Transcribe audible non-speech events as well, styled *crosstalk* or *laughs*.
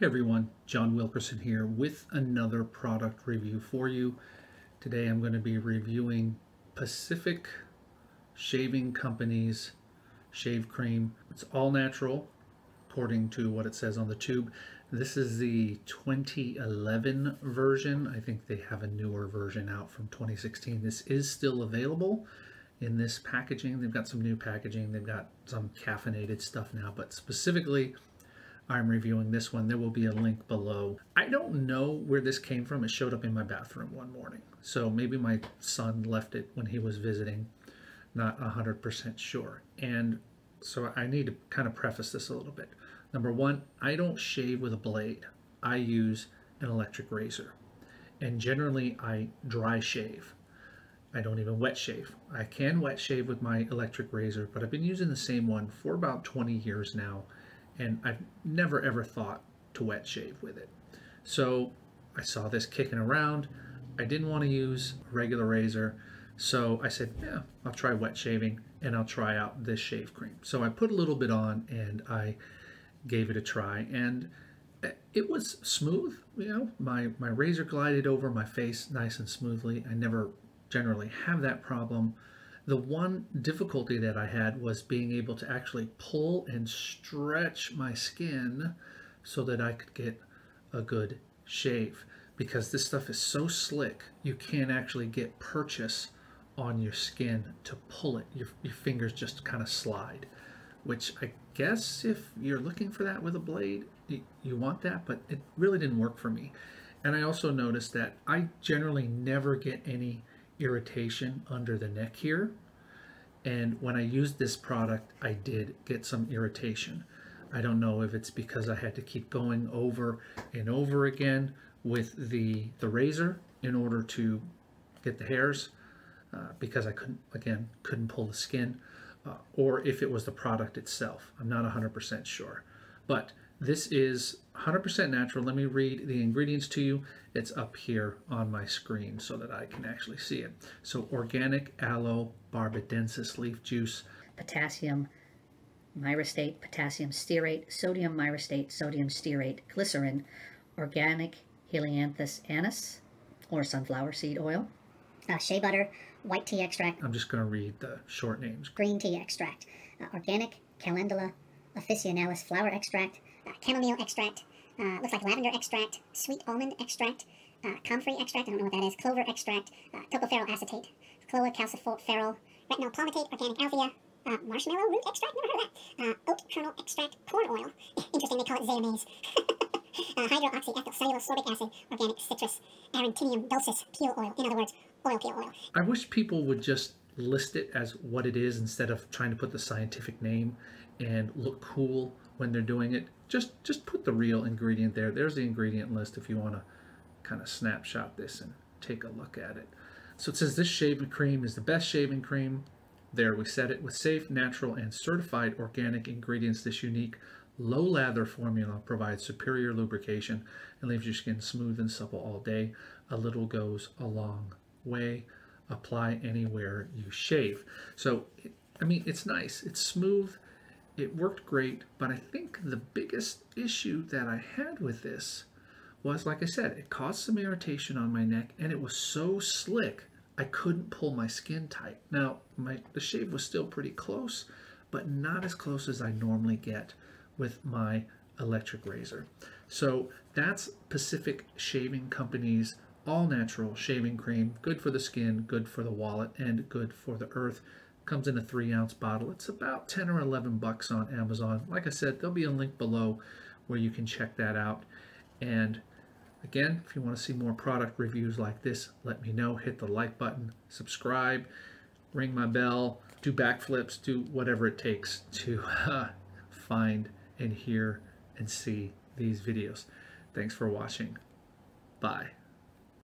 Hey everyone, John Wilkerson here with another product review for you. Today I'm going to be reviewing Pacific Shaving Company's shave cream. It's all natural according to what it says on the tube. This is the 2011 version. I think they have a newer version out from 2016. This is still available in this packaging. They've got some new packaging. They've got some caffeinated stuff now, but specifically I'm reviewing this one. There will be a link below. I don't know where this came from. It showed up in my bathroom one morning. So maybe my son left it when he was visiting. Not 100% sure. And so I need to kind of preface this a little bit. Number one, I don't shave with a blade. I use an electric razor. And generally I dry shave. I don't even wet shave. I can wet shave with my electric razor, but I've been using the same one for about 20 years now and I've never ever thought to wet shave with it. So I saw this kicking around. I didn't want to use a regular razor, so I said, yeah, I'll try wet shaving and I'll try out this shave cream. So I put a little bit on and I gave it a try and it was smooth, you know, my, my razor glided over my face nice and smoothly. I never generally have that problem. The one difficulty that I had was being able to actually pull and stretch my skin so that I could get a good shave because this stuff is so slick you can't actually get purchase on your skin to pull it. Your, your fingers just kind of slide, which I guess if you're looking for that with a blade, you, you want that, but it really didn't work for me. And I also noticed that I generally never get any irritation under the neck here. And when I used this product, I did get some irritation. I don't know if it's because I had to keep going over and over again with the, the razor in order to get the hairs uh, because I couldn't, again, couldn't pull the skin uh, or if it was the product itself. I'm not 100% sure. But this is 100% natural. Let me read the ingredients to you. It's up here on my screen so that I can actually see it. So organic aloe barbadensis leaf juice. Potassium myristate, potassium stearate, sodium myristate, sodium stearate, glycerin, organic helianthus annuus, or sunflower seed oil, uh, shea butter, white tea extract. I'm just going to read the short names. Green tea extract, uh, organic calendula officinalis flower extract, uh, chamomile extract, uh, looks like lavender extract, sweet almond extract, uh, comfrey extract, I don't know what that is, clover extract, uh, tocopherol acetate, chlorocalciferol, retinol palmitate, organic althea, uh, marshmallow root extract, never heard of that, uh, oat kernel extract, corn oil, *laughs* interesting, they call it Zea mays, *laughs* uh, hydroxyethyl cellulose sorbic acid, organic citrus, arantinium dulcis, peel oil, in other words, oil peel oil. I wish people would just list it as what it is instead of trying to put the scientific name and look cool when they're doing it. Just just put the real ingredient there. There's the ingredient list if you want to kind of snapshot this and take a look at it. So it says this shaving cream is the best shaving cream. There we said it with safe, natural, and certified organic ingredients. This unique low lather formula provides superior lubrication and leaves your skin smooth and supple all day. A little goes a long way. Apply anywhere you shave. So, I mean, it's nice. It's smooth it worked great, but I think the biggest issue that I had with this was, like I said, it caused some irritation on my neck and it was so slick I couldn't pull my skin tight. Now, my the shave was still pretty close, but not as close as I normally get with my electric razor. So that's Pacific Shaving Company's all natural shaving cream, good for the skin, good for the wallet, and good for the earth. Comes in a three ounce bottle. It's about 10 or 11 bucks on Amazon. Like I said, there'll be a link below where you can check that out. And again, if you want to see more product reviews like this, let me know. Hit the like button, subscribe, ring my bell, do backflips, do whatever it takes to uh, find and hear and see these videos. Thanks for watching. Bye.